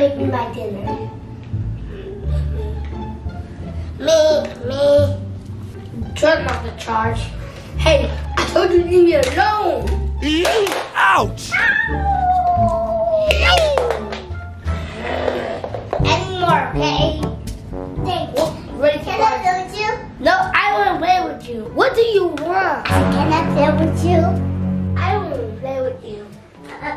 make me my dinner. Me, me. Turn off the charge. Hey, I told you to leave me alone. Ouch! Any more, okay? Thank Well, ready for Can I play with you? No, I want to play with you. What do you want? Can I play with you? I want to play with you. Uh,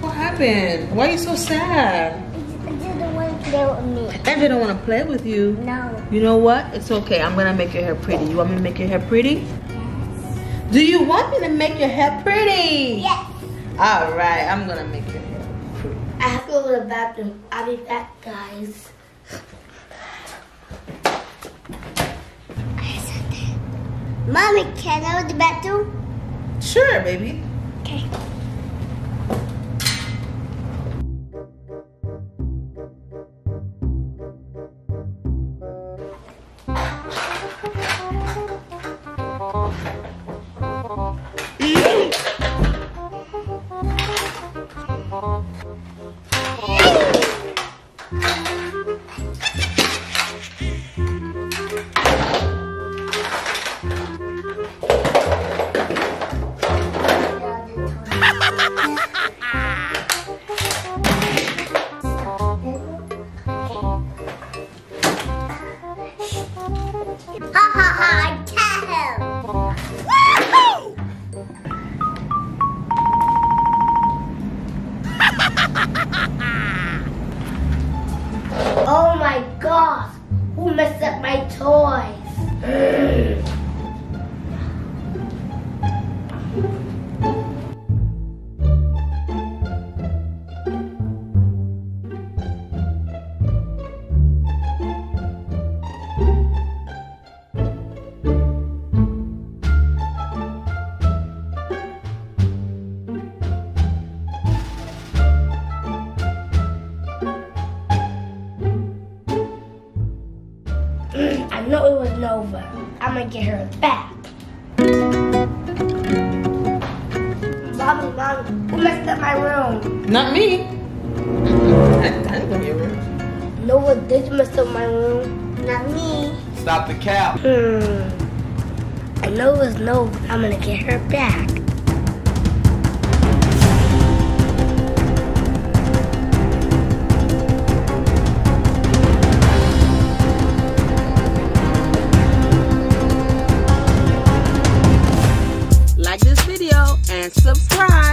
What happened? Why are you so sad? I didn't want to play with me. Andrew don't want to play with you. No. You know what? It's okay. I'm gonna make your hair pretty. You want me to make your hair pretty? Yes. Do you want me to make your hair pretty? Yes. All right. I'm gonna make your hair pretty. I have to go to the bathroom. I'll be back, guys. Mommy, can I go to the bathroom? Sure, baby. Okay. Ha ha ha, I got him. Oh my gosh. Who messed up my toys? I know it was Nova. I'm gonna get her back. Mommy, mommy, who messed up my room? Not me. I, I didn't go to your room. Nova did mess up my room. Not me. Stop the cap. Hmm. I know it was Nova. I'm gonna get her back. Like this video and subscribe.